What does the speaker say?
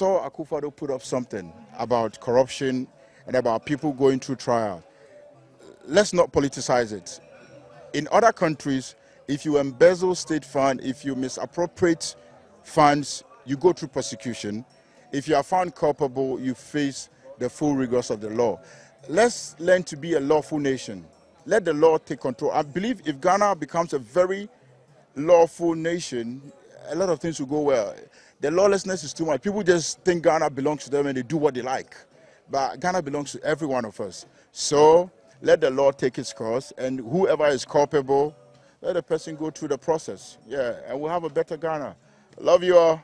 saw Akufo-Addo put up something about corruption and about people going through trial. Let's not politicize it. In other countries, if you embezzle state funds, if you misappropriate funds, you go through prosecution. If you are found culpable, you face the full rigors of the law. Let's learn to be a lawful nation. Let the law take control. I believe if Ghana becomes a very lawful nation, a lot of things will go well. The lawlessness is too much. People just think Ghana belongs to them and they do what they like. But Ghana belongs to every one of us. So let the law take its course, and whoever is culpable, let the person go through the process. Yeah, and we'll have a better Ghana. Love you all.